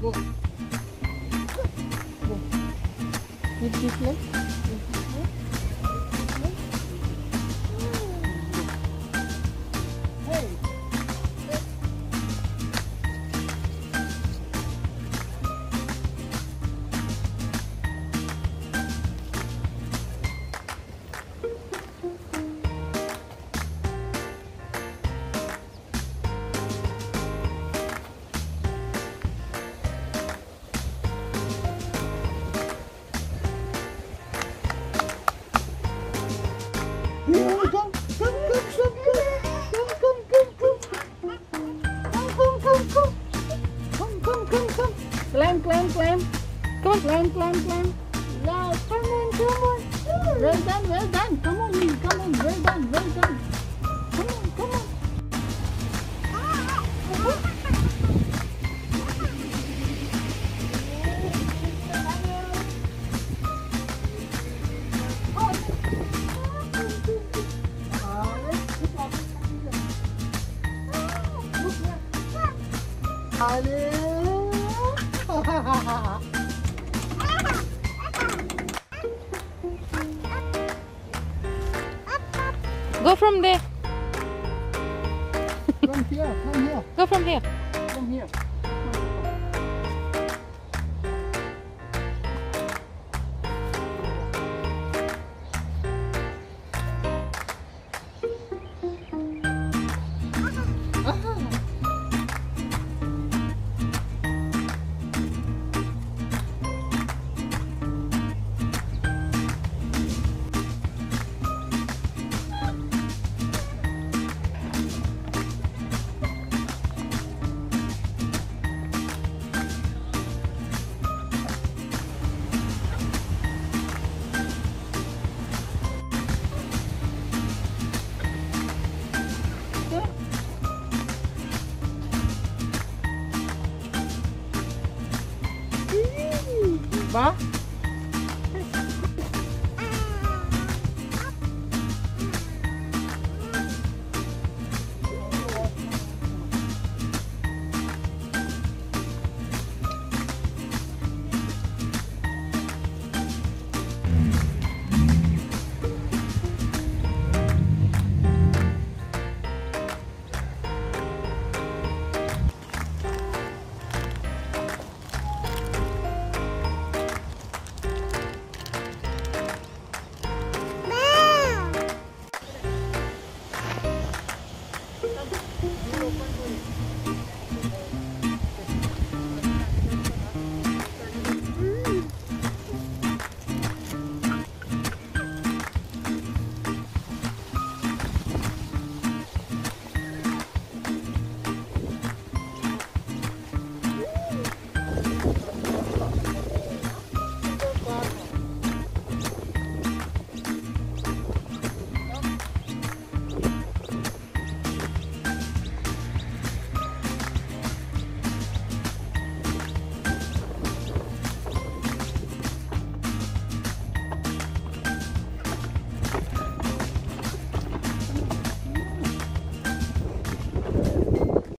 Go. With his leg. Climb, climb. Come on, climb, climb, climb. Yeah, come on, come on. Well done, well done. Come on, Lee, come on, well done, well done. Come on, come on. Go from there. Come here, come here, Go from here. come here. 吧